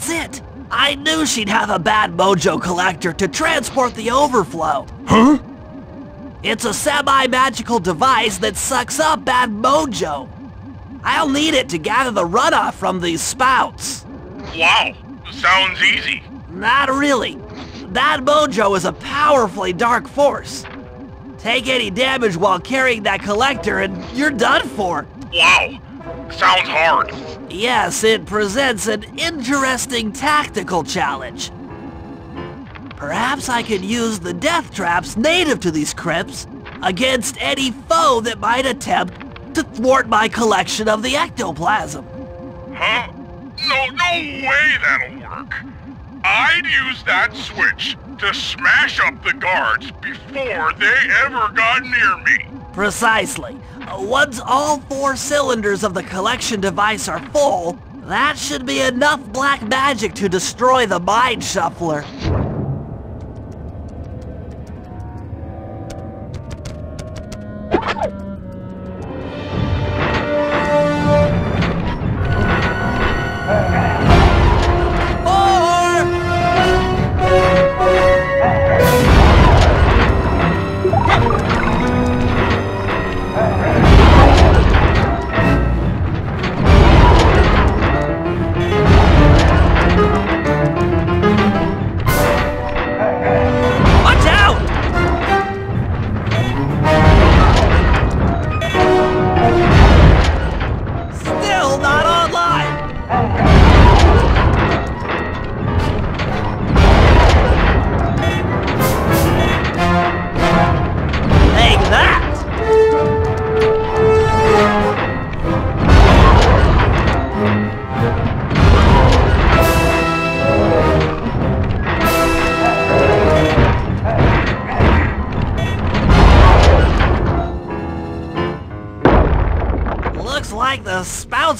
That's it! I knew she'd have a bad mojo collector to transport the overflow. Huh? It's a semi-magical device that sucks up bad mojo. I'll need it to gather the runoff from these spouts. Wow, sounds easy. Not really. That mojo is a powerfully dark force. Take any damage while carrying that collector and you're done for. Wow, sounds hard. Yes, it presents an interesting tactical challenge. Perhaps I could use the death traps native to these crypts against any foe that might attempt to thwart my collection of the ectoplasm. Huh? No, no way that'll work. I'd use that switch to smash up the guards before they ever got near me. Precisely. Once all four cylinders of the collection device are full, that should be enough black magic to destroy the Mind Shuffler.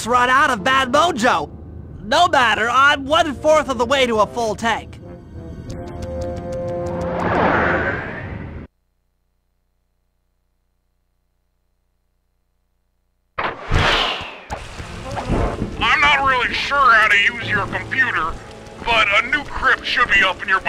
Spouts run out of bad mojo. No matter, I'm one-fourth of the way to a full tank. I'm not really sure how to use your computer, but a new crypt should be up in your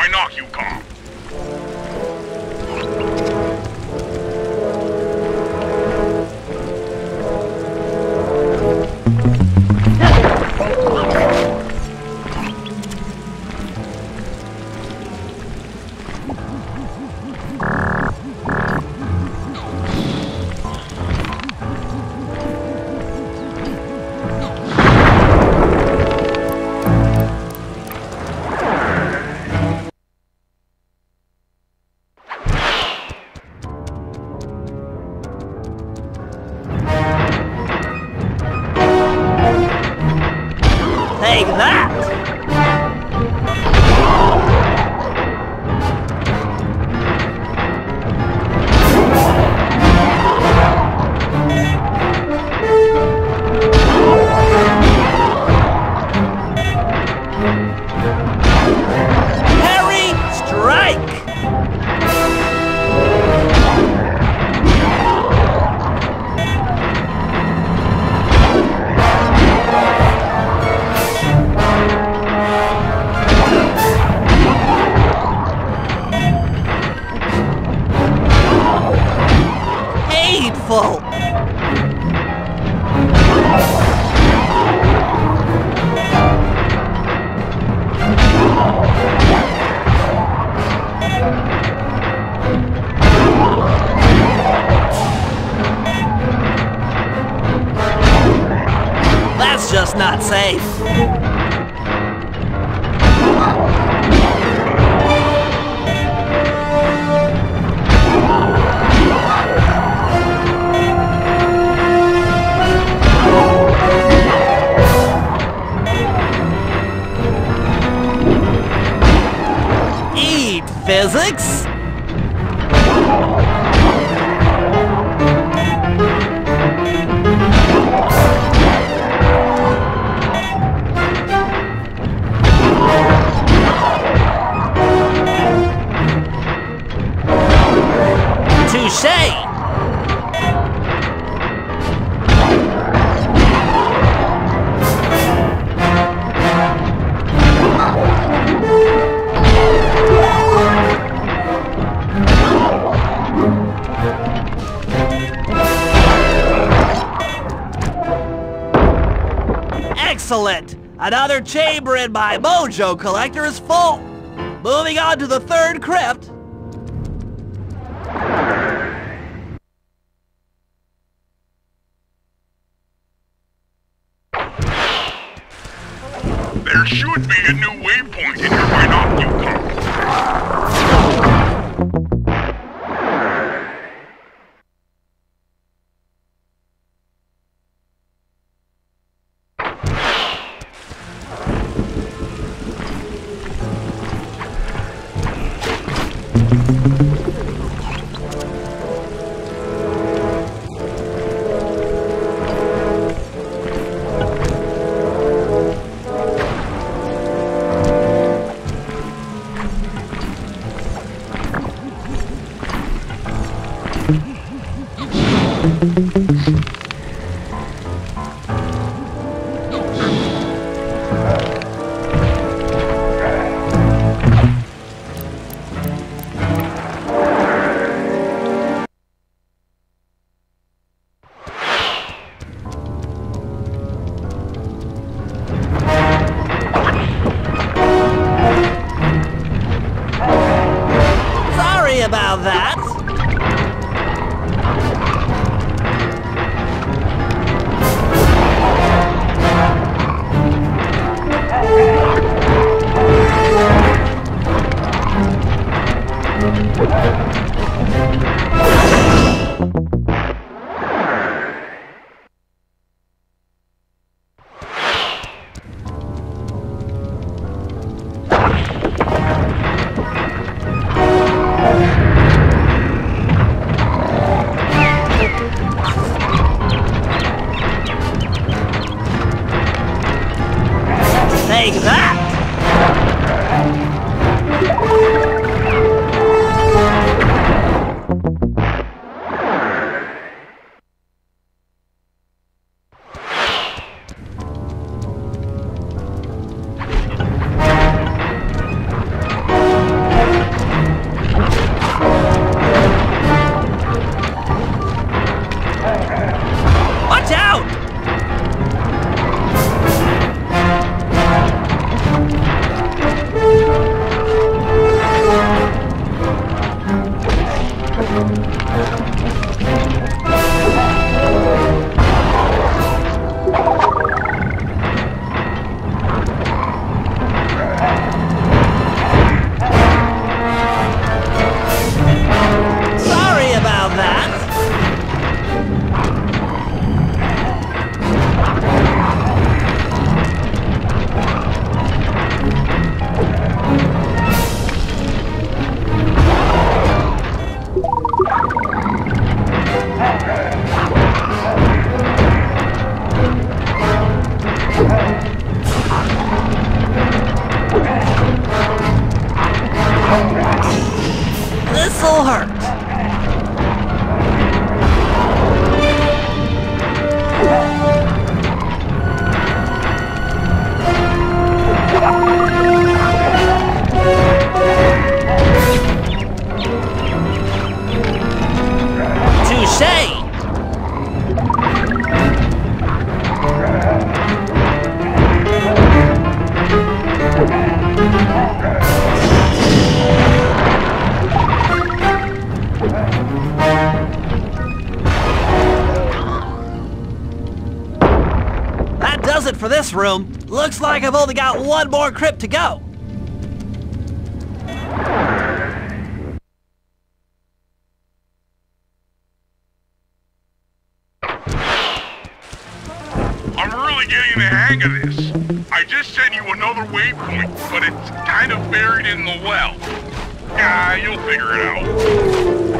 That's just not safe. Another chamber in my mojo collector is full. Moving on to the third crypt. There should be a new waypoint in your binoculars. Does it for this room. Looks like I've only got one more crypt to go. I'm really getting the hang of this. I just sent you another waypoint, but it's kind of buried in the well. Yeah, you'll figure it out.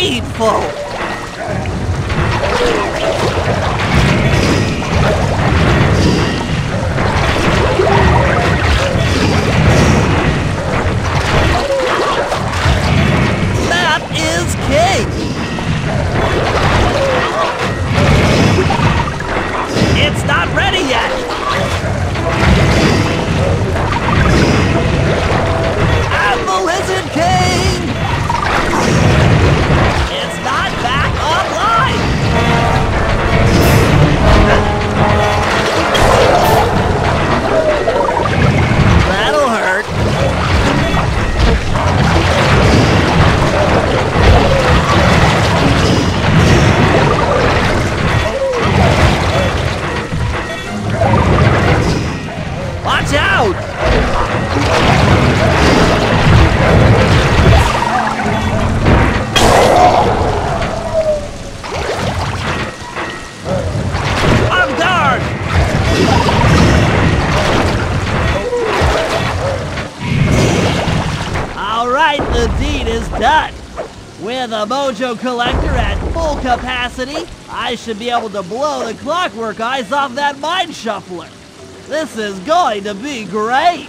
Painful! That is cake! The deed is done. With a mojo collector at full capacity, I should be able to blow the clockwork eyes off that Mind Shuffler. This is going to be great.